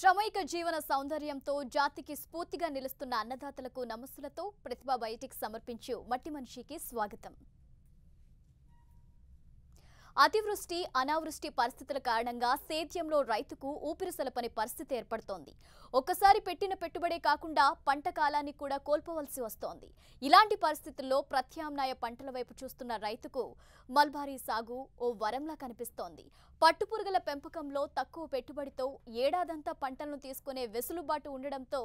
శ్రమైక జీవన సౌందర్యంతో జాతికి స్ఫూర్తిగా నిలుస్తున్న అన్నదాతలకు నమస్సులతో ప్రతిభా బయోటిక్ సమర్పించు మట్టి మనిషికి స్వాగతం. అతివృష్టి అనావృష్టి పరిస్థితుల కారణంగా సేద్యంలో రైతుకు ఊపిరిసలపని పరిస్థితి ఏర్పడుతోంది. ఒక్కసారి పెట్టిన పెట్టుబడే కాకుండా పంట కాలాన్ని కూడా కోల్పోవలసి వస్తోంది. ఇలాంటి పరిస్థితుల్లో ప్రత్యామ్నాయ పంటల వైపు చూస్తున్న రైతుకు మల్బారీ సాగు ఓ వరంలా కనిపిస్తోంది. పట్టుపురుగుల పెంపకంలో తక్కువ పెట్టుబడితో ఏడాదంతా పంటలను తీసుకునే వెసులుబాటు ఉండడంతో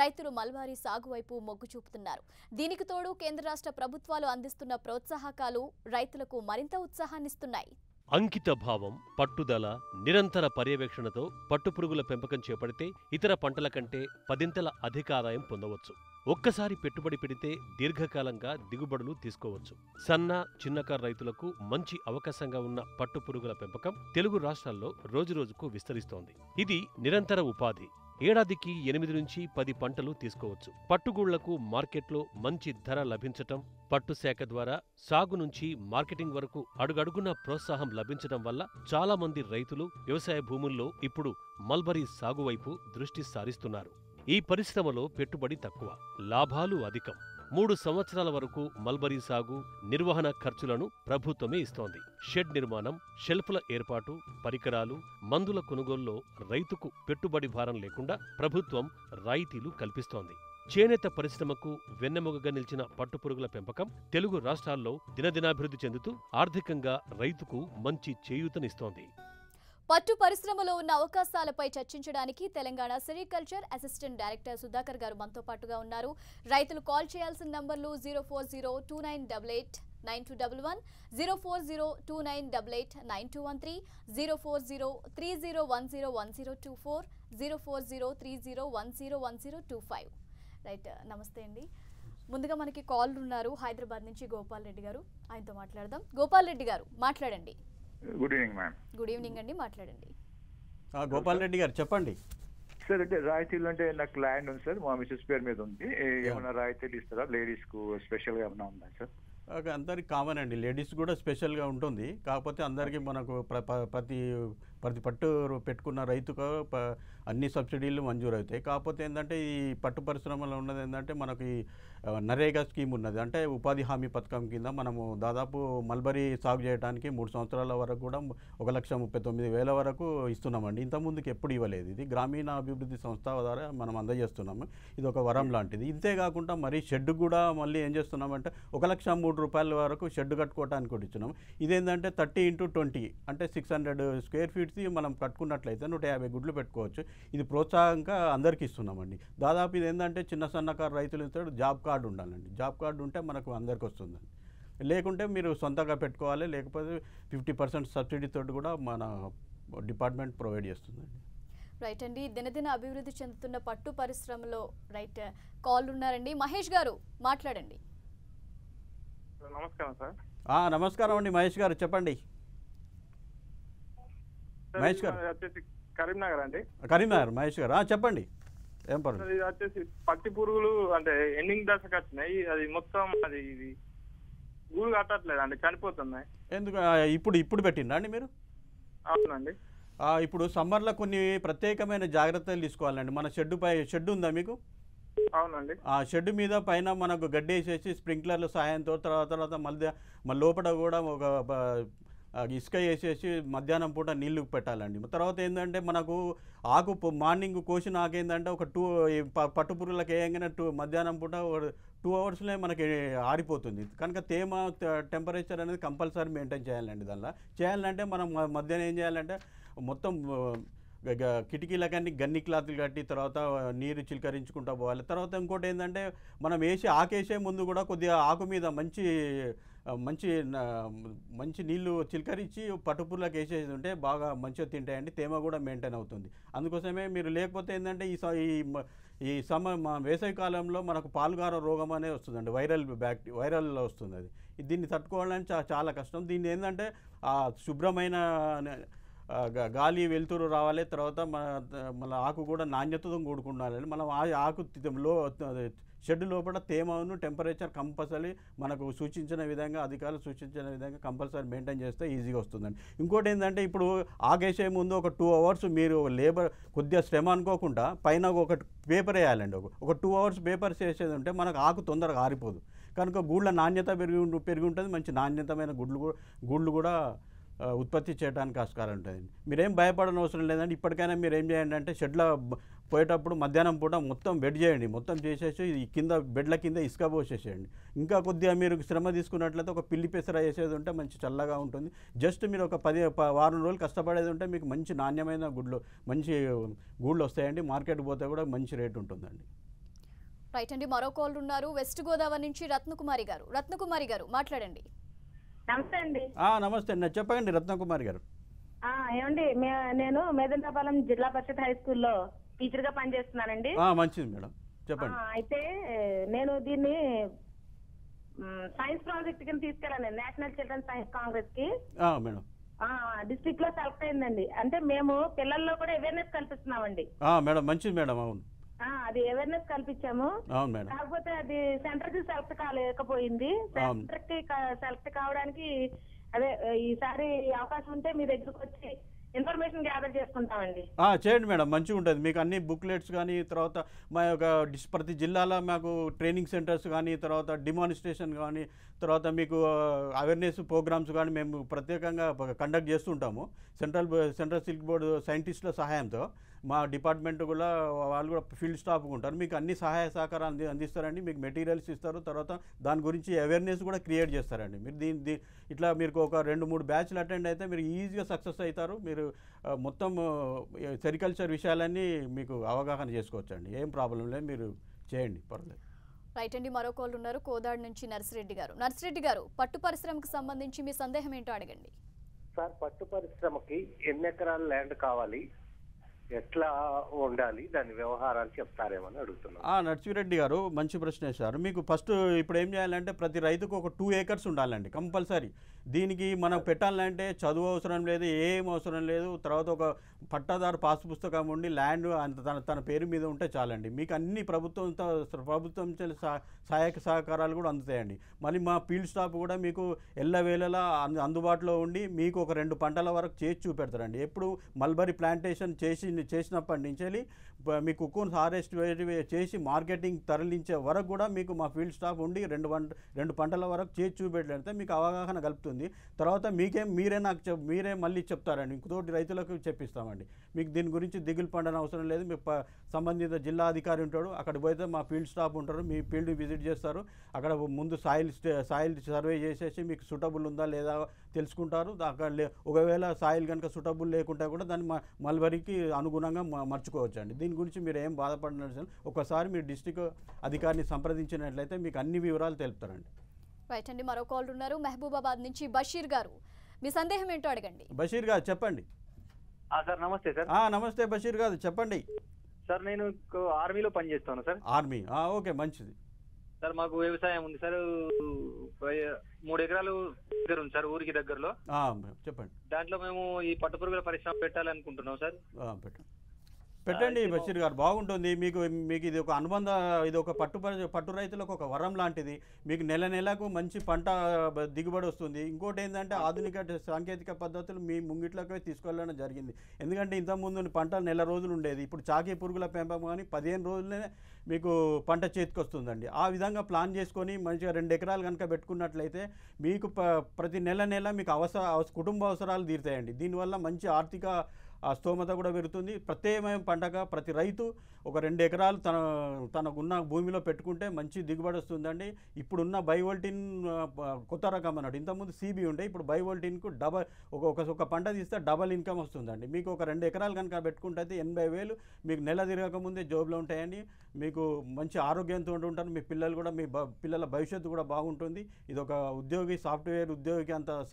రైతులు మల్బారీ సాగు వైపు మొగ్గు చూపుతున్నారు. దీనికి తోడు కేంద్ర రాష్ట్ర ప్రభుత్వాలు అందిస్తున్న ప్రోత్సాహకాలు రైతులకు మరింత ఉత్సాహాన్నిస్తున్నాయి. అంకిత భావం పట్టుదల నిరంతర పర్యవేక్షణతో పట్టుపురుగుల పెంపకం చేపడితే ఇతర పంటల కంటే పదింతల అధిక ఆదాయం పొందవచ్చు. ఒక్కసారి పెట్టుబడి పెడితే దీర్ఘకాలంగా దిగుబడులు తీసుకోవచ్చు. సన్న చిన్నకారు రైతులకు మంచి అవకాశంగా ఉన్న పట్టుపురుగుల పెంపకం తెలుగు రాష్ట్రాల్లో రోజురోజుకు విస్తరిస్తోంది. ఇది నిరంతర ఉపాధి. ఏడాదికి ఎనిమిది నుంచి పది పంటలు తీసుకోవచ్చు. పట్టుగూళ్ళకు మార్కెట్లో మంచి ధర లభించటం పట్టు శాఖ ద్వారా సాగు నుంచి మార్కెటింగ్ వరకు అడుగడుగున ప్రోత్సాహం లభించడం వల్ల చాలా మంది రైతులు వ్యవసాయ భూముల్లో ఇప్పుడు మల్బరీ సాగు వైపు దృష్టి సారిస్తున్నారు. ఈ పరిశ్రమలో పెట్టుబడి తక్కువ లాభాలు అధికం. మూడు సంవత్సరాల వరకు మల్బరీ సాగు నిర్వహణ ఖర్చులను ప్రభుత్వమే ఇస్తోంది. షెడ్ నిర్మాణం షెల్ఫ్ల ఏర్పాటు పరికరాలు మందుల కొనుగోల్లో రైతుకు పెట్టుబడి భారం లేకుండా ప్రభుత్వం రాయితీలు కల్పిస్తోంది. చేనేత పరిశ్రమకు వెన్నెముగగా నిలిచిన పట్టుపురుగుల పెంపకం తెలుగు రాష్ట్రాల్లో దినదినాభివృద్ధి చెందుతూ ఆర్థికంగా రైతుకు మంచి చేయూతనిస్తోంది. పట్టు పరిశ్రమలో ఉన్న అవకాశాలపై చర్చించడానికి Telangana sericulture assistant director Sudhakar garu మనతో పాటుగా ఉన్నారు. రైతులు కాల్ చేయాల్సిన నంబర్లు zero four zero two nine double eight nine two double one zero four zero two nine double eight nine two one three zero four zero three zero one zero one zero two four zero four zero three zero one zero one zero two five. Right నమస్తే అండి. ముందుగా మనకి call ఉన్నారు హైదరాబాద్ నుంచి గోపాల్ రెడ్డి గారు. ఆయనతో మాట్లాడదాం. గోపాల్ రెడ్డి గారు మాట్లాడండి. Good evening ma'am. Good evening అండి మాట్లాడండి. ఆ, గోపాల్ రెడ్డి గారు చెప్పండి. సార్ అంటే రాయితీలు అంటే నాకు ల్యాండ్ ఉంది సార్ మా మిసెస్ పేరు మీద ఉంది. ఏమైనా రాయితీలు ఇస్తారా? లేడీస్కు స్పెషల్గా ఏమైనా ఉందా సార్? ఓకే, అందరికి కామన్ అండి. లేడీస్ కూడా స్పెషల్గా ఉంటుంది. కాకపోతే అందరికీ మనకు ప్రతి ప్రతి పట్టు పెట్టుకున్న రైతుకు ప- అన్ని సబ్సిడీలు మంజూరు అవుతాయి కాకపోతే ఏంటంటే ఈ పట్టు పరిశ్రమలో ఉన్నది ఏంటంటే మనకి ఈ, నరేగా స్కీమ్ ఉన్నది. అంటే ఉపాధి హామీ పథకం కింద మనము దాదాపు మల్బరీ సాగు చేయడానికి మూడు సంవత్సరాల వరకు కూడా ఒక లక్ష ముప్పై తొమ్మిది వేల వరకు ఇస్తున్నామండి. ఇంతకుముందుకు ఎప్పుడు ఇవ్వలేదు. ఇది గ్రామీణ అభివృద్ధి సంస్థ ద్వారా మనం అందజేస్తున్నాము. ఇది ఒక వరం లాంటిది. ఇంతే కాకుండా మరి షెడ్ కూడా మళ్ళీ ఏం చేస్తున్నామంటే ఒక లక్ష మూడు రూపాయల వరకు షెడ్ కట్టుకోవడానికి కూడా ఇచ్చినాం ఇదేంటంటే థర్టీ ఇంటూ ట్వంటీ అంటే six hundred square feet feets మనం కట్టుకున్నట్లయితే నూట యాభై గుడ్లు పెట్టుకోవచ్చు. ఇది ప్రోత్సాహంగా అందరికీ ఇస్తున్నామండి. దాదాపు ఇది ఏంటంటే చిన్న సన్నకారు రైతులు ఇస్తాడు జాబ్ కార్డు ఉండాలండి. జాబ్ కార్డు ఉంటే మనకు అందరికి వస్తుందండి. లేకుంటే మీరు సొంతంగా పెట్టుకోవాలి లేకపోతే ఫిఫ్టీ పర్సెంట్ సబ్సిడీ తోటి కూడా మన డిపార్ట్మెంట్ ప్రొవైడ్ చేస్తుందండి. రైట్ అండి. దినదిన అభివృద్ధి చెందుతున్న పట్టు పరిశ్రమలో రైట్ కాల్ ఉన్నారండి మహేష్ గారు మాట్లాడండి. నమస్కారం సార్. ఆ, నమస్కారం అండి. మహేష్ గారు చెప్పండి. మహేష్ గారు. వచ్చేసి కరీంనగర్ అండి. కరీంనగర్ మహేష్ గారు. చెప్పండి. ఏం సార్, పర్లేదు ఇది వచ్చేసి పత్తి పురుగులు అంటే ఎండింగ్ దశకు వచ్చినాయి. అది మొత్తం అది ఇది గూడు కట్టట్లేదు అండి చనిపోతున్నాయి. ఎందుకు? ఇప్పుడు ఇప్పుడు పెట్టిండ్రా అండి మీరు? అవునండి. ఇప్పుడు సమ్మర్లో కొన్ని ప్రత్యేకమైన జాగ్రత్తలు తీసుకోవాలండి. మన షెడ్ పై షెడ్ ఉందా మీకు? అవునండి. ఆ షెడ్ మీద పైన మనకు గడ్డి వేసేసి స్ప్రింక్లర్ల సహాయంతో తర్వాత తర్వాత మళ్ళీ మళ్ళీ లోపల కూడా ఒక ఇసుక వేసేసి మధ్యాహ్నం పూట నీళ్ళు పెట్టాలండి. తర్వాత ఏంటంటే మనకు ఆకు మార్నింగ్ కోసిన ఆకు ఏంటంటే ఒక టూ ప- పట్టు పురుగులకు వేయంగానే టూ మధ్యాహ్నం పూట టూ అవర్స్లో మనకి ఆరిపోతుంది. కనుక తేమ టెంపరేచర్ అనేది కంపల్సరీ మెయింటైన్ చేయాలండి దానిలో. చేయాలంటే మనం మధ్యాహ్నం ఏం చేయాలంటే మొత్తం కిటికీల కానీ కిటికీలకన్నీ గన్ని క్లాత్లు కట్టి తర్వాత నీరు చిలకరించుకుంటూ పోవాలి. తర్వాత ఇంకోటి ఏంటంటే మనం వేసి ఆకేసే ముందు కూడా కొద్దిగా ఆకు మీద మంచి మంచి మంచి నీళ్ళు చిలకరించి పట్టుపుర్లకు వేసేసి ఉంటే బాగా మంచిగా తింటాయండి. తేమ కూడా మెయింటైన్ అవుతుంది. అందుకోసమే మీరు లేకపోతే ఏంటంటే ఈ స- ఈ ఈ సమ వేసవి కాలంలో మనకు పాల్గార రోగం అనేది వస్తుందండి. వైరల్ బ్యాక్టీ వైరల్ వస్తుంది అది. దీన్ని తట్టుకోవాలని చాలా కష్టం. దీన్ని ఏంటంటే ఆ శుభ్రమైన గాలి వెలుతురు రావాలి. తర్వాత మన మన ఆకు కూడా నాణ్యతతో కూడుకుండాలి. మనం ఆ ఆకు లో షెడ్ లోపల తేమను టెంపరేచర్ కంపల్సరీ మనకు సూచించిన విధంగా అధికారులు సూచించిన విధంగా కంపల్సరీ మెయింటైన్ చేస్తే ఈజీగా వస్తుందండి. ఇంకోటి ఏంటంటే ఇప్పుడు ఆగేసే ముందు ఒక టూ అవర్స్ మీరు లేబర్ కొద్దిగా శ్రమ అనుకోకుండా పైన ఒక పేపర్ వేయాలండి. ఒక టూ అవర్స్ పేపర్స్ వేసేది ఉంటే మనకు ఆకు తొందరగా ఆరిపోదు. కనుక గూళ్ళ నాణ్యత పెరిగి పెరిగి ఉంటుంది. మంచి నాణ్యతమైన గుడ్లు కూడా గూళ్ళు కూడా ఉత్పత్తి చేయడానికి ఆస్కారం ఉంటుంది. మీరేం భయపడని అవసరం లేదండి. ఇప్పటికైనా మీరు ఏం చేయండి అంటే షెడ్ల పోయేటప్పుడు మధ్యాహ్నం పూట మొత్తం బెడ్ చేయండి. మొత్తం చేసేసి ఈ కింద బెడ్ల కింద ఇసుక పోసేసేయండి. ఇంకా కొద్దిగా మీరు శ్రమ తీసుకున్నట్లయితే ఒక పిల్లి పెసర వేసేది ఉంటే మంచి చల్లగా ఉంటుంది. జస్ట్ మీరు ఒక పది ప- వారం రోజులు కష్టపడేది ఉంటే మీకు మంచి నాణ్యమైన గుడ్లు మంచి గూళ్ళు వస్తాయండి. మార్కెట్ పోతే కూడా మంచి రేట్ ఉంటుందండి. రైట్ అండి. మరో కాల్ ఉన్నారు. వెస్ట్ గోదావరి నుంచి రత్నకుమారి గారు. రత్నకుమారి గారు మాట్లాడండి. నమస్తే అండి. ఆ, నమస్తే అండి. చెప్పండి రత్నకుమారి గారు. ఏమండి నేను మేదంతాపాలెం జిల్లా పరిషత్ హై స్కూల్లో టీచర్గా పనిచేస్తున్నానండి మంచిది మేడం. చెప్పండి. అయితే నేను దీన్ని సైన్స్ ప్రాజెక్ట్ కింద తీసుకెళ్ళాను నేషనల్ చిల్డ్రన్ సైన్స్ కాంగ్రెస్కి మేడం. డిస్ట్రిక్ట్లో సెలెక్ట్ అయిందండి. అంటే మేము పిల్లల్లో కూడా అవేర్నెస్ కల్పిస్తున్నామండి. మేడం మంచిది మేడం అవును. అది అవేర్నెస్ కల్పించాము. అవును మేడం. కాకపోతే అది సెంటర్కి సెలెక్ట్ కాలేకపోయింది. సెంటర్కి సెలెక్ట్ కావడానికి అదే ఈసారి అవకాశం ఉంటే మీ దగ్గరకు వచ్చి ఇన్ఫర్మేషన్ గ్యాదర్ చేసుకుంటామండి. ఆ, చేయండి మేడం. మంచిగా ఉంటుంది. మీకు అన్ని బుక్లెట్స్ కానీ తర్వాత మా యొక్క ప్రతి జిల్లాలో మాకు ట్రైనింగ్ సెంటర్స్ కానీ తర్వాత డిమానిస్ట్రేషన్ కానీ తర్వాత మీకు అవేర్నెస్ ప్రోగ్రామ్స్ కానీ మేము ప్రత్యేకంగా కండక్ట్ చేస్తుంటాము. సెంట్రల్ సెంట్రల్ సిల్క్ బోర్డు సైంటిస్టుల సహాయంతో. మా డిపార్ట్మెంట్ కూడా వాళ్ళు కూడా ఫీల్డ్ స్టాఫ్ ఉంటారు. మీకు అన్ని సహాయ సహకారాలు అంది అందిస్తారండి. మీకు మెటీరియల్స్ ఇస్తారు. తర్వాత దాని గురించి అవేర్నెస్ కూడా క్రియేట్ చేస్తారండి. మీరు దీని దీ ఇట్లా మీరు ఒక రెండు మూడు బ్యాచ్లు అటెండ్ అయితే మీరు ఈజీగా సక్సెస్ అవుతారు. మీరు మొత్తం సెరికల్చర్ విషయాలన్నీ మీకు అవగాహన చేసుకోవచ్చండి. ఏం ప్రాబ్లం లేదు. మీరు చేయండి. పర్లేదు రైట్ అండి. మరో కాల్ ఉన్నారు. కోదాడు నుంచి నర్సిరెడ్డి గారు. నర్సిరెడ్డి గారు పట్టు పరిశ్రమకు సంబంధించి మీ సందేహం ఏంటో అడగండి. సార్ పట్టు పరిశ్రమకి ఎన్ని ఎకరాల ల్యాండ్ కావాలి? ఎట్లా ఉండాలి? దాని వ్యవహారాలు చెప్తారేమని అడుగుతున్నాను. నర్సిరెడ్డి గారు మంచి ప్రశ్న వేశారు. మీకు ఫస్ట్ ఇప్పుడు ఏం చేయాలంటే ప్రతి రైతుకు ఒక టూ ఏకర్స్ ఉండాలండి కంపల్సరీ. దీనికి మనం పెట్టాలంటే చదువు అవసరం లేదు ఏం అవసరం లేదు. తర్వాత ఒక పట్టాదారు పాస్ పుస్తకం ఉండి ల్యాండ్ అంత తన తన పేరు మీద ఉంటే చాలండి. మీకు అన్ని ప్రభుత్వంతో ప్రభుత్వం నుంచి సహ- సహాయక సహకారాలు కూడా అందుతాయండి. మళ్ళీ మా ఫీల్డ్ స్టాఫ్ కూడా మీకు ఎల్లవేళలా అందు- అందుబాటులో ఉండి మీకు ఒక రెండు పంటల వరకు చేసి చూపెడతారండి. ఎప్పుడు మల్బరీ ప్లాంటేషన్ చేసి చేసినప్పటి నుంచి మీకు ప- మీ కుక్కున్ హారెస్ట్ చేసి మార్కెటింగ్ తరలించే వరకు కూడా మీకు మా ఫీల్డ్ స్టాఫ్ ఉండి రెండు పంట రెండు పంటల వరకు చేసి చూపెట్టితే మీకు అవగాహన కలుపుతుంది. తర్వాత మీకేం మీరే నాకు చెప్ మీరే మళ్ళీ చెప్తారండి. ఇంకోటి రైతులకు చెప్పిస్తామండి. మీకు దీని గురించి దిగులు పండని అవసరం లేదు. మీ సంబంధిత జిల్లా అధికారి ఉంటాడు. అక్కడ పోతే మా ఫీల్డ్ స్టాఫ్ ఉంటారు. మీ ఫీల్డ్ విజిట్ చేస్తారు. అక్కడ ముందు సాయిల్ సాయిల్ సర్వే చేసేసి మీకు సూటబుల్ ఉందా లేదా తెలుసుకుంటారు. అక్కడ లే- ఒకవేళ సాయిల్ కనుక సూటబుల్ లేకుంటే కూడా దాన్ని మల్బరీకి అనుగుణంగా మర్చుకోవచ్చు అండి దీని గురించి మీరు ఏం బాధపడిన ఒకసారి మీరు డిస్టిక్ అధికారిని సంప్రదించినట్లయితే మీకు అన్ని వివరాలు తెలుపుతారండి. రైట్ అండి మరో కాల్ ఉన్నారు. మహబూబాబాద్ నుంచి బషీర్ గారు. మీ సందేహం ఏంటో అడగండి. బషీర్ గారు చెప్పండి. సార్ నమస్తే సార్. ఆ, నమస్తే బషీర్ గారు చెప్పండి. సార్ నేను ఆర్మీలో పనిచేస్తాను సార్. ఆర్మీ ఆ, ఓకే మంచిది. సార్ మాకు వ్యవసాయం ఉంది సార్. మూడు ఎకరాలు దగ్గర ఉంది సార్ ఊరికి దగ్గరలో. చెప్పండి. దాంట్లో మేము ఈ పట్టుపురుగుల పరిశ్రమ పెట్టాలనుకుంటున్నాం సార్. పెట్టండి. పెట్టండి బషీర్ గారు బాగుంటుంది. మీకు మీకు ఇది ఒక అనుబంధ ఇది ఒక పట్టు పట్టు రైతులకు ఒక వరం లాంటిది. మీకు నెల నెలకు మంచి పంట దిగుబడి వస్తుంది. ఇంకోటి ఏంటంటే ఆధునిక సాంకేతిక పద్ధతులు మీ ముంగిట్లోకి తీసుకెళ్ళడం జరిగింది. ఎందుకంటే ఇంతకుముందు పంట నెల రోజులు ఉండేది. ఇప్పుడు చాకీ పురుగుల పెంపకం కానీ పదిహేను రోజులనే మీకు పంట చేతికి వస్తుందండి ఆ విధంగా ప్లాన్ చేసుకొని మంచిగా రెండు ఎకరాలు కనుక పెట్టుకున్నట్లయితే మీకు ప- ప్రతి నెల నెల మీకు అవసర అవస- కుటుంబ అవసరాలు తీరుతాయండి. దీనివల్ల మంచి ఆర్థిక ఆ స్తోమత కూడా పెరుగుతుంది. ప్రత్యేకమైన పంటగా ప్రతి రైతు ఒక రెండు ఎకరాలు తన తనకున్న భూమిలో పెట్టుకుంటే మంచి దిగుబడి వస్తుందండి. ఇప్పుడున్న బైవోల్టిన్ కొత్త రకం అన్నాడు. ఇంతకుముందు సీబీ ఉండే ఇప్పుడు బైవోల్టిన్కు డబల్ ఒక ఒక పంట తీస్తే డబల్ ఇన్కమ్ వస్తుందండి. మీకు ఒక రెండు ఎకరాలు కనుక పెట్టుకుంటే అయితే ఎనభై వేలు మీకు నెల తిరగక ముందే ఉంటాయండి. మీకు మంచి ఆరోగ్యంతో ఉంటారు. మీ పిల్లలు కూడా మీ బ- పిల్లల భవిష్యత్తు కూడా బాగుంటుంది. ఇది ఒక ఉద్యోగి సాఫ్ట్వేర్ ఉద్యోగికి అంత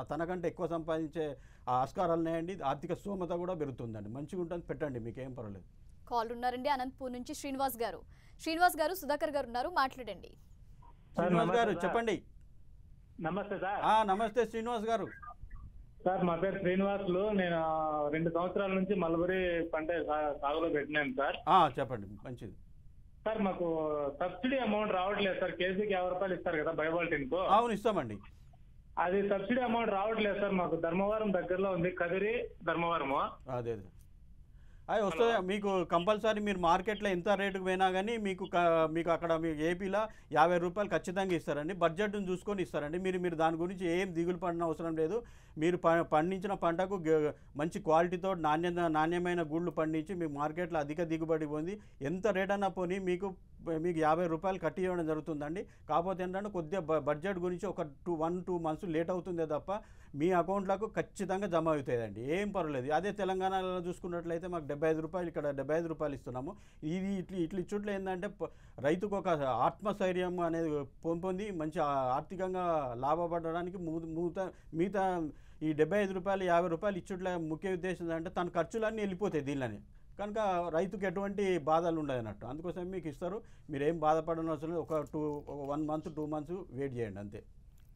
తనకంటే ఎక్కువ సంపాదించే ఆ ఆస్కారాలు ఉన్నాయండి. ఆర్థిక స్తోమత కూడా పెరుగుతుందండి. మంచిగా ఉంటుంది. పెట్టండి. మీకు ఏం పర్వాలేదు. కాల్ ఉన్నారండి అనంతపూర్ నుంచి శ్రీనివాస్ గారు. శ్రీనివాస్ గారు సుధాకర్ గారు ఉన్నారు. మాట్లాడండి. శ్రీనివాస్ గారు చెప్పండి. నమస్తే సార్. ఆ, నమస్తే శ్రీనివాస్ గారు. సార్ మా పేరు శ్రీనివాసులు. నేను రెండు సంవత్సరాల నుంచి మల్బరీ పంట సాగులో పెట్టినాను సార్. ఆ, చెప్పండి. మంచిది. సార్ మాకు సబ్సిడీ అమౌంట్ రావట్లేదు సార్. కేజీకి యాభై రూపాయలు ఇస్తారు కదా బయోబాల్టిన్కు అవును ఇస్తామండి. అది సబ్సిడీ అమౌంట్ రావట్లేదు సార్ మాకు. ధర్మవరం దగ్గరలో ఉంది. కదిరి ధర్మవరము. అదే అదే. వస్తుంది మీకు కంపల్సరీ మీరు మార్కెట్లో ఎంత రేటుకు పోయినా కానీ మీకు మీకు అక్కడ మీకు ఏపీలో యాభై రూపాయలు ఖచ్చితంగా ఇస్తారండి. బడ్జెట్ని చూసుకొని ఇస్తారండి. మీరు మీరు దాని గురించి ఏం దిగులు పడిన అవసరం లేదు. మీరు పండించిన పంటకు మంచి క్వాలిటీతో నాణ్యత నాణ్యమైన గుళ్ళు పండించి మీకు మార్కెట్లో అధిక దిగుబడి పొంది ఎంత రేట్ అన్నా పోనీ మీకు మీకు యాభై రూపాయలు కట్టి ఇవ్వడం జరుగుతుందండి. కాకపోతే ఏంటంటే కొద్దిగా బ- బడ్జెట్ గురించి ఒక two one two months late అవుతుందే తప్ప మీ అకౌంట్లకు ఖచ్చితంగా జమ అవుతాయండి. ఏం పర్వాలేదు. అదే తెలంగాణలో చూసుకున్నట్లయితే మాకు డెబ్బై ఐదు రూపాయలు ఇక్కడ డెబ్బై ఐదు రూపాయలు ఇస్తున్నాము. ఇది ఇట్లా ఇట్లా ఇచ్చుట్లో ఏంటంటే రైతుకు ఒక ఆత్మస్థైర్యం అనేది పొంది మంచి ఆర్థికంగా లాభపడడానికి మూత మిగతా ఈ డెబ్బై ఐదు రూపాయలు యాభై రూపాయలు ఇచ్చుట్ల ముఖ్య ఉద్దేశం ఏంటంటే తన ఖర్చులన్నీ వెళ్ళిపోతాయి దీనిలోనే. కనుక రైతుకు ఎటువంటి బాధలు ఉండదు అన్నట్టు అందుకోసం మీకు ఇస్తారు. మీరు ఏం బాధపడని అవసరం లేదు. ఒక టూ ఒక one month two months wait చేయండి అంతే.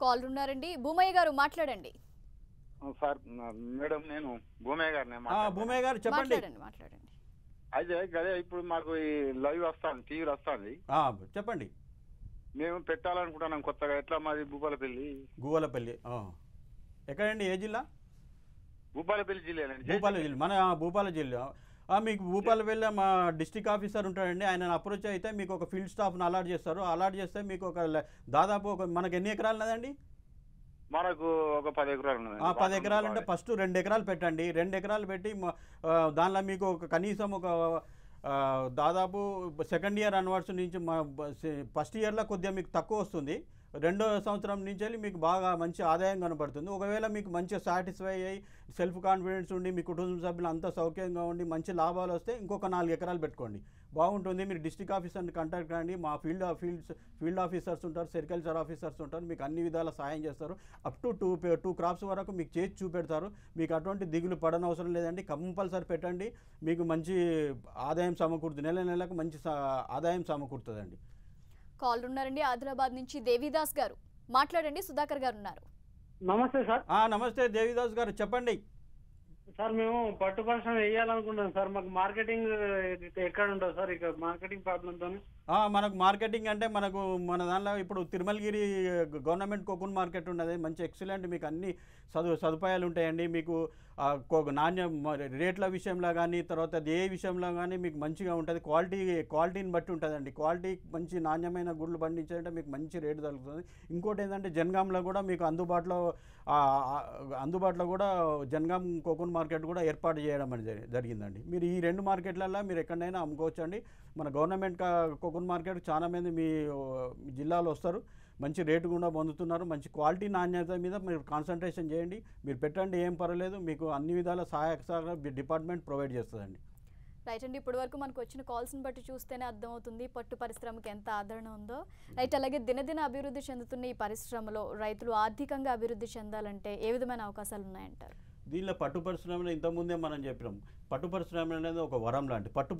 కాల్ ఉన్నారండి భూమయ్య గారు మాట్లాడండి. సార్ మేడం నేను భూమయ్య గారిని ఆ, భూమయ్య గారు చెప్పండి. మాట్లాడండి అయితే అదే ఇప్పుడు మాకు ఈ లైవ్ వస్తాను టీవీ వస్తుంది. ఆ, చెప్పండి. మేము పెట్టాలనుకుంటున్నాం కొత్తగా. ఎట్లా మాది? భూపాలపల్లి. గూవలపల్లి ఆ. ఎక్కడండి? ఏ జిల్లా? భూపాలపల్లి జిల్లానండి. భూపాల జిల్లా. మన భూపాల జిల్లా. మీకు భూపాలపల్లి మా డిస్టిక్ ఆఫీసర్ ఉంటాడండి. ఆయన అప్రోచ్ అయితే మీకు ఒక ఫీల్డ్ స్టాఫ్ను అలాట్ చేస్తారు. అలాట్ చేస్తే మీకు ఒక దాదాపు ఒక మనకి ఎన్ని ఎకరాలు ఉన్నదండి? మనకు ఒక పది ఎకరాలు పది ఎకరాలు అంటే ఫస్ట్ రెండు ఎకరాలు పెట్టండి. రెండు ఎకరాలు పెట్టి దానిలో మీకు ఒక కనీసం ఒక దాదాపు సెకండ్ ఇయర్ అన్వర్స్ నుంచి మా ఫస్ట్ ఇయర్లో కొద్దిగా మీకు తక్కువ వస్తుంది. రెండో సంవత్సరం నుంచి వెళ్ళి మీకు బాగా మంచి ఆదాయం కనబడుతుంది ఒకవేళ మీకు మంచిగా సాటిస్ఫై అయ్యి సెల్ఫ్ కాన్ఫిడెన్స్ ఉండి మీ కుటుంబ సభ్యులు అంతా సౌఖ్యంగా ఉండి మంచి లాభాలు వస్తే ఇంకొక నాలుగు ఎకరాలు పెట్టుకోండి. బాగుంటుంది. మీరు డిస్టిక్ ఆఫీసర్ని కాంటాక్ట్ కండి మా ఫీల్డ్ ఫీల్డ్స్ ఫీల్డ్ ఆఫీసర్స్ ఉంటారు సెరికల్చర్ ఆఫీసర్స్ ఉంటారు. మీకు అన్ని విధాల సాయం చేస్తారు. Up to two two crops వరకు మీకు చేసి చూపెడతారు. మీకు అటువంటి దిగులు పడనవసరం లేదండి. కంపల్సరీ పెట్టండి. మీకు మంచి ఆదాయం సమకూరుతుంది. నెల నెలకు మంచి సా- ఆదాయం సమకూరుతుందండి. కాల్ ఉన్నారండి ఆదిలాబాద్ నుంచి దేవిదాస్ గారు. మాట్లాడండి సుధాకర్ గారు ఉన్నారు నమస్తే సార్. ఆ, నమస్తే దేవిదాస్ గారు చెప్పండి. సార్ మేము పట్టు పరిశ్రమ వేయాలనుకుంటున్నాం సార్. మాకు మార్కెటింగ్ ఎక్కడ ఉంటుంది సార్ ఇక మార్కెటింగ్ ప్రాబ్లంతో ఆ, మనకు మార్కెటింగ్ అంటే మనకు మన దానిలో ఇప్పుడు తిరుమలగిరి గవర్నమెంట్ కోకున్ మార్కెట్ ఉన్నది. మంచి ఎక్సలెంట్ మీకు అన్ని సదు సదుపాయాలు ఉంటాయండి. మీకు నాణ్యం రేట్ల విషయంలో కానీ తర్వాత ఏ విషయంలో కానీ మీకు మంచిగా ఉంటుంది. క్వాలిటీ క్వాలిటీని బట్టి ఉంటుందండి. క్వాలిటీ మంచి నాణ్యమైన గుడ్లు పండించాలంటే మీకు మంచి రేటు దొరుకుతుంది. ఇంకోటి ఏంటంటే జనగాంలో కూడా మీకు అందుబాటులో అందుబాటులో కూడా జనగాం కోకున్ మార్కెట్ కూడా ఏర్పాటు చేయడం అనేది జరిగిందండి. మీరు ఈ రెండు మార్కెట్లలో మీరు ఎక్కడైనా అమ్ముకోవచ్చండి. మన గవర్నమెంట్ కా- కోకున్ మార్కెట్ చాలామంది మీ జిల్లాలో వస్తారు. మంచి రేటు కూడా పొందుతున్నారు మంచి క్వాలిటీ నాణ్యత మీద మీరు కాన్సన్ట్రేషన్ చేయండి. మీరు పెట్టండి ఏం పర్వాలేదు. మీకు అన్ని విధాల సహాయక డిపార్ట్మెంట్ ప్రొవైడ్ చేస్తుందండి. రైట్ అండి ఇప్పటి వరకు మనకు వచ్చిన కాల్స్ని బట్టి చూస్తేనే అర్థమవుతుంది పట్టు పరిశ్రమకి ఎంత ఆదరణ ఉందో. రైట్ అలాగే దినదిన అభివృద్ధి చెందుతున్న ఈ పరిశ్రమలో రైతులు ఆర్థికంగా అభివృద్ధి చెందాలంటే ఏ విధమైన అవకాశాలు ఉన్నాయంటారు? దీనిలో పట్టు పరిశ్రమలో ఇంతకుముందే మనం చెప్పినాం పట్టు పరిశ్రమ అనేది ఒక వరం లాంటి పట్టు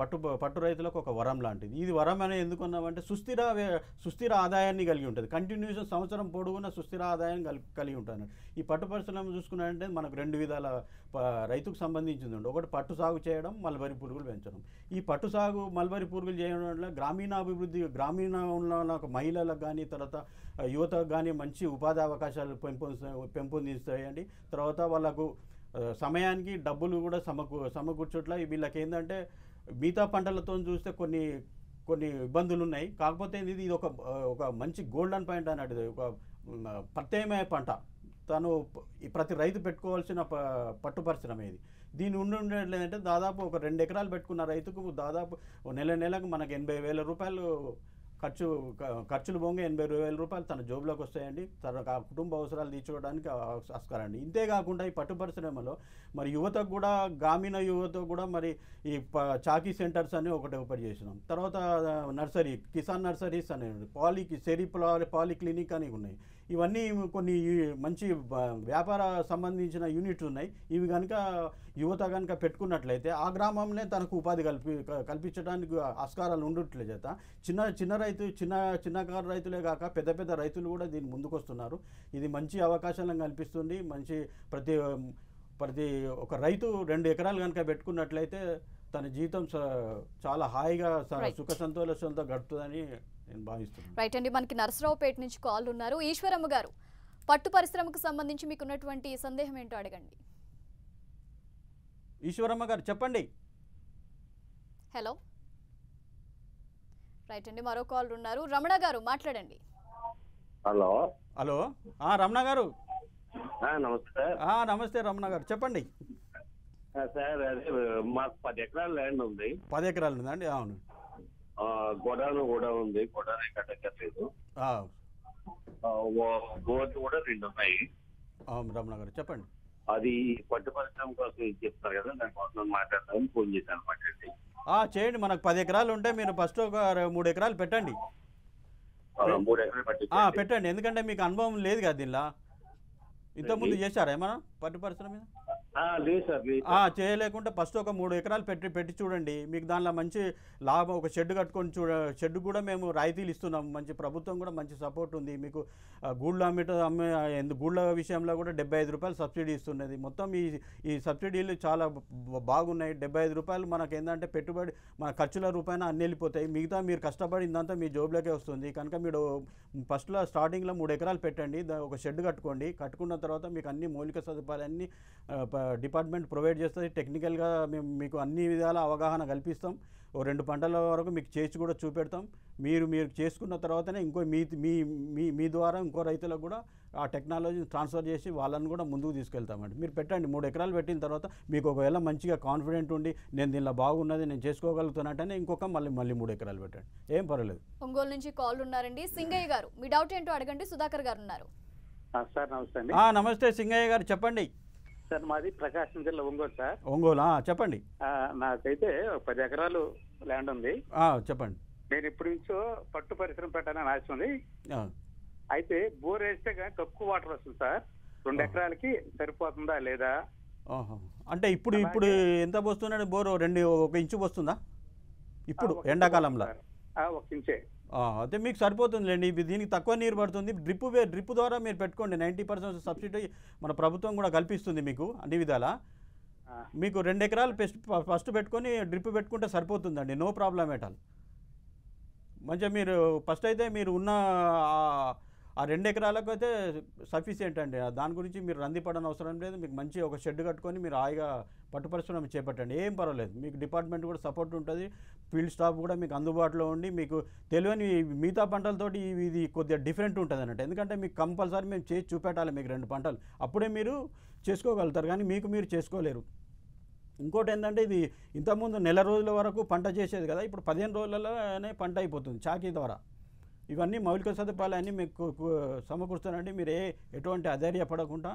పట్టు పట్టు రైతులకు ఒక వరం లాంటిది. ఇది వరం అనేది ఎందుకు అన్నామంటే సుస్థిర సుస్థిర ఆదాయాన్ని కలిగి ఉంటుంది. కంటిన్యూస్ సంవత్సరం పొడుగున సుస్థిర ఆదాయాన్ని కలి కలిగి ఉంటుంది ఈ పట్టు పరిశ్రమ చూసుకున్నారంటే మనకు రెండు విధాల రైతుకు సంబంధించింది ఉంది ఒకటి పట్టు సాగు చేయడం మల్బరీ పురుగులు పెంచడం. ఈ పట్టు సాగు మల్బరీ పురుగులు చేయడం వల్ల గ్రామీణాభివృద్ధి గ్రామీణ మహిళలకు కానీ తర్వాత యువతకు కానీ మంచి ఉపాధి అవకాశాలు పెంపొందిస్తాయి పెంపొందిస్తాయండి. తర్వాత వాళ్ళకు సమయానికి డబ్బులు కూడా సమకూ సమకూర్చోట్ల. వీళ్ళకి ఏంటంటే మిగతా పంటలతో చూస్తే కొన్ని కొన్ని ఇబ్బందులు ఉన్నాయి కాకపోతే ఇది ఇది ఒక ఒక మంచి గోల్డెన్ పాయింట్ అన్నట్టు ఒక ప్రత్యేకమైన పంట. తను ఈ ప్రతి రైతు పెట్టుకోవాల్సిన ప- పట్టు పరిశ్రమ ఇది. దీని ఉండి ఉండేట్లేదంటే దాదాపు ఒక రెండు ఎకరాలు పెట్టుకున్న రైతుకు దాదాపు నెల నెలకు మనకు ఎనభై వేల రూపాయలు ఖర్చు ఖర్చులు బొంగ ఎనభై వేల రూపాయలు తన జోబులోకి వస్తాయండి. తన కుటుంబ అవసరాలు తీర్చుకోవడానికి ఆ- ఆస్కారం అండి. ఇంతే కాకుండా ఈ పట్టు పరిశ్రమలో మరి యువతకు కూడా గ్రామీణ యువత కూడా మరి ఈ ప చాకీ సెంటర్స్ అని ఒకటి ఓపెన్ చేసినాం. తర్వాత నర్సరీ కిసాన్ నర్సరీస్ అనేవి పాలి సెరీ పాలి పాలి క్లినిక్ అని ఉన్నాయి. ఇవన్నీ కొన్ని మంచి వ్యాపార సంబంధించిన యూనిట్స్ ఉన్నాయి. ఇవి కనుక యువత కనుక పెట్టుకున్నట్లయితే ఆ గ్రామంలో తనకు ఉపాధి కల్పి కల్పించడానికి ఆస్కారాలు ఉండట్లే చేత. చిన్న చిన్న రైతు చిన్న చిన్నకారు రైతులే కాక పెద్ద పెద్ద రైతులు కూడా దీన్ని ముందుకు వస్తున్నారు ఇది మంచి అవకాశాలను కల్పిస్తుంది. మంచి ప్రతి ప్రతి ఒక రైతు రెండు ఎకరాలు కనుక పెట్టుకున్నట్లయితే తన జీవితం చాలా హాయిగా. సుఖ సంతోషంతో గడుపుతుందని నేను భావిస్తున్నాను. రైట్ అండి మనకి నరసరావుపేట నుంచి కాల్ ఉన్నారు. ఈశ్వరమ్మ గారు పట్టు పరిశ్రమకు సంబంధించి మీకు ఉన్నటువంటి సందేహం ఏంటో అడగండి. ఈశ్వరమ్మ గారు చెప్పండి. హలో రైట్ అండి మరో కాల్ ఉన్నారు. రమణ గారు మాట్లాడండి. హలో హలో ఆ, రమణ గారు. ఆ, నమస్తే. నమస్తే రమణ గారు చెప్పండి. ఆ, సార్ అదే మాకు పది ఎకరాల ల్యాండ్ ఉంది. పది ఎకరాలు ఉందండి అవును. గోడౌన్ కూడా ఉంది. గోడౌన్ కట్టక్కర్లేదు. బోర్డు కూడా రెండు ఉన్నాయి. రమణ గారు చెప్పండి. అది పట్టు పరిశ్రమ కోసం చెప్తారు కదా దానికోసం మాట్లాడదామని ఫోన్ చేశాను ఆ, చేయండి మనకు పది ఎకరాలు ఉంటే మీరు ఫస్ట్ ఒక మూడు ఎకరాలు పెట్టండి. మూడు ఎకరాలు పెట్టండి. ఎందుకంటే మీకు అనుభవం లేదు కదా దీనిలో. ఇంతకుముందు చేశారా ఏమన్నా పట్టు పరిశ్రమ మీద? చేయలేకుంటే ఫస్ట్ ఒక మూడు ఎకరాలు పెట్టి పెట్టి చూడండి. మీకు దానిలో మంచి లాభం ఒక షెడ్ కట్టుకొని చూడ షెడ్ కూడా మేము రాయితీలు ఇస్తున్నాం. మంచి ప్రభుత్వం కూడా మంచి సపోర్ట్ ఉంది. మీకు గూళ్ళ అమ్మేట అమ్మే ఎందు గూళ్ళ విషయంలో కూడా డెబ్బై ఐదు రూపాయలు సబ్సిడీ ఇస్తున్నది. మొత్తం ఈ ఈ సబ్సిడీలు చాలా బాగున్నాయి. డెబ్బై ఐదు రూపాయలు మనకు ఏంటంటే పెట్టుబడి మన ఖర్చుల రూపాయన అన్ని వెళ్ళిపోతాయి. మిగతా మీరు కష్టపడిందంతా మీ జోబులోకే వస్తుంది. కనుక మీరు ఫస్ట్లో స్టార్టింగ్లో మూడు ఎకరాలు పెట్టండి. ఒక షెడ్ కట్టుకోండి. కట్టుకున్న తర్వాత మీకు అన్ని మౌలిక సదుపాయాలన్నీ డిపార్ట్మెంట్ ప్రొవైడ్ చేస్తుంది. టెక్నికల్గా మేము మీకు అన్ని విధాల అవగాహన కల్పిస్తాం. ఓ రెండు పంటల వరకు మీకు చేసి కూడా చూపెడతాం. మీరు మీరు చేసుకున్న తర్వాతనే ఇంకో మీ మీ మీ మీ ద్వారా ఇంకో రైతులకు కూడా ఆ టెక్నాలజీని ట్రాన్స్ఫర్ చేసి వాళ్ళని కూడా ముందుకు తీసుకెళ్తామండి. మీరు పెట్టండి. మూడు ఎకరాలు పెట్టిన తర్వాత మీకు ఒకవేళ మంచిగా కాన్ఫిడెంట్ ఉండి నేను దీనిలో బాగున్నది నేను చేసుకోగలుగుతున్నట్టనే ఇంకొక మళ్ళీ మళ్ళీ మూడు ఎకరాలు పెట్టండి. ఏం పర్వాలేదు. ఒంగోలు నుంచి కాల్ ఉన్నారండి. సింగయ్య గారు మీ డౌట్ ఏంటో అడగండి. సుధాకర్ గారు ఉన్నారు. ఆ, సార్ నమస్తే అండి. ఆ, నమస్తే సింగయ్య గారు చెప్పండి. సార్ మాది ప్రకాశం జిల్లా ఒంగోలు సార్. ఒంగోలు? చెప్పండి. నాకైతే పది ఎకరాలు ల్యాండ్ ఉంది. చెప్పండి. నేను ఇప్పటి నుంచో పట్టు పరిశ్రమ పెట్టాలని ఆశ ఉంది. అయితే బోర్ వేస్తే తక్కువ వాటర్ వస్తుంది సార్. రెండు ఎకరాలకి సరిపోతుందా లేదా. అంటే ఇప్పుడు ఇప్పుడు ఎంత పోస్తున్నాడు బోరు? రెండు ఒక ఇంచు వస్తుందా ఇప్పుడు ఎండాకాలంలో. ఒక ఇంచే. అయితే మీకు సరిపోతుందిలేండి. ఇది దీనికి తక్కువ నీరు పడుతుంది. డ్రిప్ వే డ్రిప్ ద్వారా మీరు పెట్టుకోండి. నైంటీ పర్సెంట్ సబ్సిడీ మన ప్రభుత్వం కూడా కల్పిస్తుంది మీకు అన్ని విధాల. మీకు రెండు ఎకరాలు ఫస్ట్ ఫస్ట్ పెట్టుకొని డ్రిప్ పెట్టుకుంటే సరిపోతుందండి. No problem at all. మంచిగా మీరు ఫస్ట్ అయితే మీరు ఉన్న ఆ- ఆ రెండు ఎకరాలకు అయితే సఫిషియెంట్ అండి. దాని గురించి మీరు రంది పడని అవసరం లేదు. మీకు మంచి ఒక షెడ్ కట్టుకొని మీరు హాయిగా పట్టు పరిశ్రమ చేపట్టండి. ఏం పర్వాలేదు. మీకు డిపార్ట్మెంట్ కూడా సపోర్ట్ ఉంటుంది. ఫీల్డ్ స్టాఫ్ కూడా మీకు అందుబాటులో ఉండి మీకు తెలియని మిగతా పంటలతోటి ఇది కొద్దిగా డిఫరెంట్ ఉంటుంది అన్నట్టు ఎందుకంటే మీకు కంపల్సరీ మేము చేసి చూపెట్టాలి మీకు రెండు పంటలు. అప్పుడే మీరు చేసుకోగలుగుతారు కానీ మీకు మీరు చేసుకోలేరు. ఇంకోటి ఏంటంటే ఇది ఇంతకుముందు నెల రోజుల వరకు పంట చేసేది కదా ఇప్పుడు పదిహేను రోజులలోనే పంట అయిపోతుంది చాకీ ద్వారా. ఇవన్నీ మౌలిక సదుపాయాలన్నీ మీకు సమకూరుస్తానండి. మీరు ఏ ఎటువంటి అధైర్యపడకుండా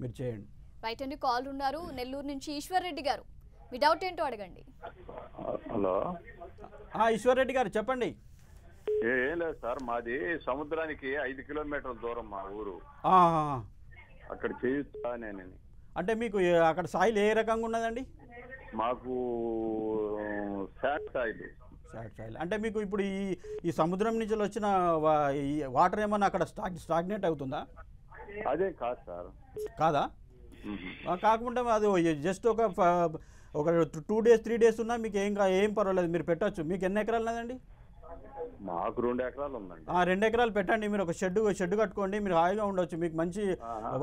మీరు చేయండి. రైట్ అండి కాల్ ఉన్నారు. నెల్లూరు నుంచి ఈశ్వర్ రెడ్డి గారు. మీ డౌట్ ఏంటో అడగండి. హలో. ఆ, ఈశ్వర్ రెడ్డి గారు చెప్పండి. ఏ- ఏం లేదు సార్ మాది సముద్రానికి ఐదు కిలోమీటర్ల దూరం మా ఊరు. అక్కడ చేయుతా నేను. అంటే మీకు అక్కడ సాయిల్ ఏ రకంగా ఉన్నదండి? మాకు శాట్ సాయిల్. Soil soil. అంటే మీకు ఇప్పుడు ఈ ఈ సముద్రం నుంచి వచ్చిన వా- ఈ వాటర్ ఏమన్నా అక్కడ స్టాక్ స్టాగ్నేట్ అవుతుందా? అదే కాదు సార్. కాదా? కాకుండా అది జస్ట్ ఒక ఫ- ఒక టూ డేస్ త్రీ డేస్ ఉన్నా మీకు ఏం ఏం పర్వాలేదు. మీరు పెట్టొచ్చు. మీకు ఎన్ని ఎకరాలు ఉన్నదండి? మాకు రెండు ఎకరాలు ఉందండి. రెండు ఎకరాలు పెట్టండి. మీరు ఒక షెడ్ షెడ్ కట్టుకోండి. మీరు హాయిగా ఉండొచ్చు. మీకు మంచి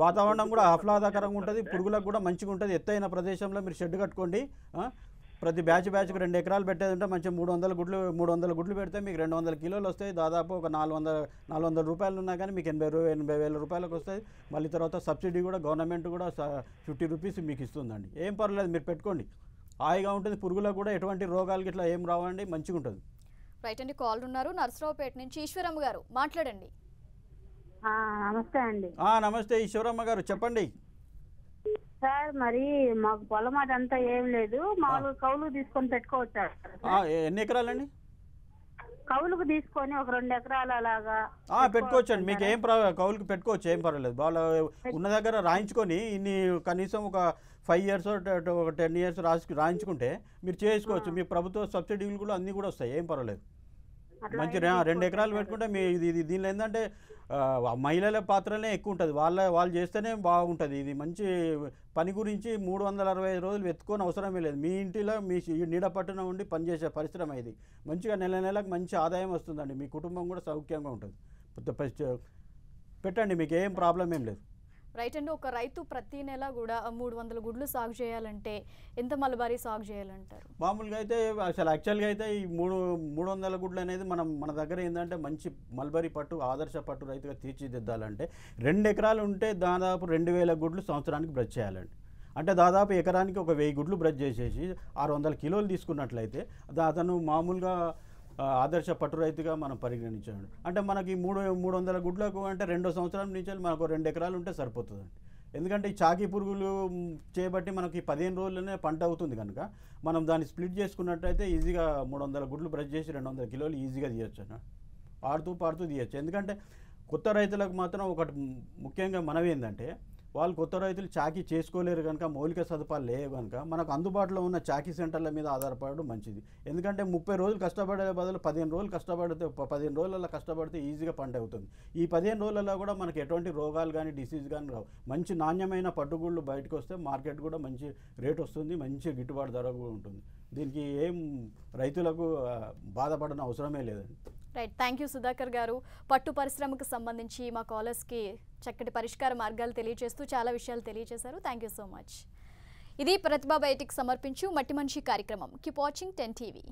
వాతావరణం కూడా ఆహ్లాదకరంగా ఉంటుంది. పురుగులకు కూడా మంచిగా ఉంటుంది. ఎత్తైన ప్రదేశంలో మీరు షెడ్ కట్టుకోండి. ప్రతి బ్యాచ్ బ్యాచ్కి రెండు ఎకరాలు పెట్టేది ఉంటే మంచి మూడు వందల గుడ్లు మూడు వందల గుడ్లు పెడితే మీకు రెండు వందల కిలోలు వస్తాయి. దాదాపు ఒక నాలుగు వందల నాలుగు వందల రూపాయలు ఉన్నా కానీ మీకు ఎనభై రూ ఎనభై వేల రూపాయలకు వస్తాయి. మళ్ళీ తర్వాత సబ్సిడీ కూడా గవర్నమెంట్ కూడా ఫిఫ్టీ రూపీస్ మీకు ఇస్తుందండి. ఏం పర్లేదు మీరు పెట్టుకోండి. హాయిగా ఉంటుంది. పురుగులకు కూడా ఎటువంటి రోగాలకి ఇట్లా ఏం రావండి. మంచిగా ఉంటుంది. రైట్ అండి కాల్ ఉన్నారు. నరసరావుపేట నుంచి ఈశ్వరమ్మ గారు మాట్లాడండి. ఆ, నమస్తే అండి. ఆ, నమస్తే ఈశ్వరమ్మ గారు. చెప్పండి. సార్ మరి మాకు పొలం అదంతా ఏం లేదు. మామూలుగా కౌలు తీసుకొని పెట్టుకోవచ్చా ఆ, ఎ- ఎన్ని ఎకరాలండి? కౌలుకు తీసుకొని ఒక రెండు ఎకరాలు అలాగా ఆ, పెట్టుకోవచ్చండి. మీకు ఏం ప్రా కౌలుకి పెట్టుకోవచ్చు ఏం పర్వాలేదు. వాళ్ళ ఉన్న దగ్గర రాయించుకొని ఇన్ని కనీసం ఒక ఫైవ్ ఇయర్స్ ఒక టెన్ ఇయర్స్ రాసి రాయించుకుంటే మీరు చేసుకోవచ్చు. మీ ప్రభుత్వ సబ్సిడీలు కూడా అన్నీ కూడా వస్తాయి. ఏం పర్వాలేదు. మంచి రెండు ఎకరాలు. పెట్టుకుంటే మీ ఇది ఇది దీనిలో ఏంటంటే మహిళల పాత్రనే ఎక్కువ ఉంటుంది వాళ్ళ వాళ్ళు చేస్తేనే బాగుంటుంది. ఇది మంచి పని గురించి మూడు వందల అరవై ఐదు రోజులు వెతుక్కొని అవసరమే లేదు. మీ ఇంటిలో మీ నీడ పట్టున ఉండి పనిచేసే పరిశ్రమ ఇది. మంచిగా నెల నెలకు మంచి ఆదాయం వస్తుందండి. మీ కుటుంబం కూడా సౌఖ్యంగా ఉంటుంది. పెట్టండి మీకు ఏం ప్రాబ్లం ఏం లేదు. రైట్ అండి ఒక రైతు ప్రతి నెల కూడా మూడు వందల గుడ్లు సాగు చేయాలంటే ఎంత మలబారీ సాగు చేయాలంటారు? మామూలుగా అయితే అసలు యాక్చువల్గా అయితే ఈ మూడు మూడు వందల గుడ్లు అనేది మనం మన దగ్గర ఏంటంటే మంచి మల్బరీ పట్టు ఆదర్శ పట్టు రైతుగా తీర్చిదిద్దాలంటే రెండు ఎకరాలు ఉంటే దాదాపు రెండు వేల గుడ్లు సంవత్సరానికి బ్రష్ చేయాలండి. అంటే దాదాపు ఎకరానికి ఒక వెయ్యి గుడ్లు బ్రష్ చేసేసి ఆరు వందల కిలోలు తీసుకున్నట్లయితే అతను మామూలుగా ఆదర్శ పట్టు రైతుగా మనం పరిగణించాడు. అంటే మనకి మూడు మూడు వందల గుడ్లకు అంటే రెండో సంవత్సరం నుంచి మనకు రెండు ఎకరాలు ఉంటే సరిపోతుందండి. ఎందుకంటే ఈ చాకీ పురుగులు చేయబట్టి మనకి పదిహేను రోజుల్లోనే పంట అవుతుంది కనుక మనం దాన్ని స్ప్లిట్ చేసుకున్నట్టయితే ఈజీగా మూడు వందల గుడ్లు బ్రష్ చేసి రెండు వందల కిలోలు ఈజీగా తీయచ్చు అన్న. ఆడుతూ పాడుతూ తీయచ్చు. ఎందుకంటే కొత్త రైతులకు మాత్రం ఒకటి ముఖ్యంగా మనవి ఏంటంటే వాళ్ళు కొత్త రైతులు చాకీ చేసుకోలేరు కనుక మౌలిక సదుపాయాలు లేవు కనుక మనకు అందుబాటులో ఉన్న చాకీ సెంటర్ల మీద ఆధారపడడం మంచిది. ఎందుకంటే ముప్పై రోజులు కష్టపడే బదులు పదిహేను రోజులు కష్టపడితే ప- పదిహేను రోజులలో కష్టపడితే ఈజీగా పంట అవుతుంది. ఈ పదిహేను రోజులలో కూడా మనకు ఎటువంటి రోగాలు కానీ డిసీజ్ కానీ రావు. మంచి నాణ్యమైన పట్టుగుళ్ళు బయటకు వస్తే మార్కెట్ కూడా మంచి రేట్ వస్తుంది మంచి గిట్టుబాటు ధర కూడా ఉంటుంది. దీనికి ఏం రైతులకు ఆ, బాధపడని అవసరమే లేదండి. రైట్ థ్యాంక్ యూ సుధాకర్ గారు. పట్టు పరిశ్రమకు సంబంధించి మా కాలర్స్కి చక్కటి పరిష్కార మార్గాలు తెలియజేస్తూ చాలా విషయాలు తెలియజేశారు. థ్యాంక్ యూ సో మచ్ ఇది ప్రతిభా బయటికి సమర్పించు మట్టి మనిషి కార్యక్రమం. Keep watching ten TV